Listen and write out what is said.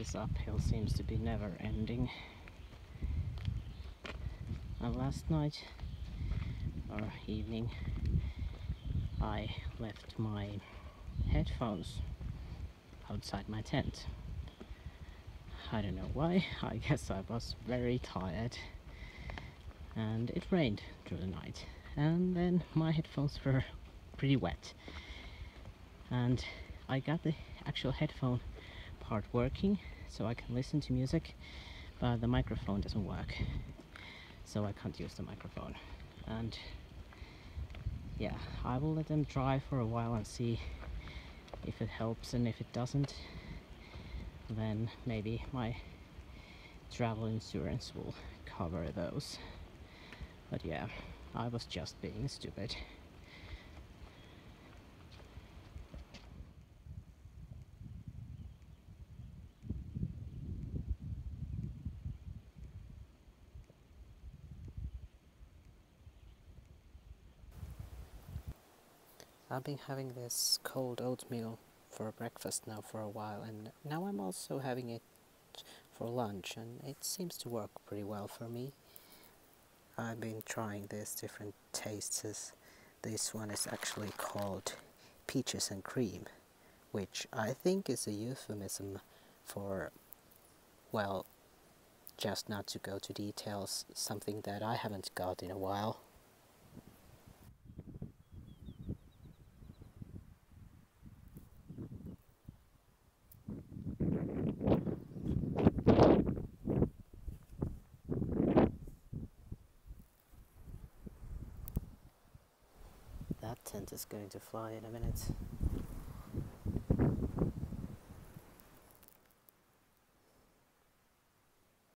This uphill seems to be never ending. And last night or evening I left my headphones outside my tent. I don't know why, I guess I was very tired and it rained through the night and then my headphones were pretty wet and I got the actual headphone part working so I can listen to music but the microphone doesn't work so I can't use the microphone. And yeah I will let them try for a while and see if it helps and if it doesn't then maybe my travel insurance will cover those. But yeah I was just being stupid I've been having this cold oatmeal for breakfast now for a while and now I'm also having it for lunch and it seems to work pretty well for me. I've been trying these different tastes. This one is actually called peaches and cream which I think is a euphemism for well just not to go to details something that I haven't got in a while. That tent is going to fly in a minute.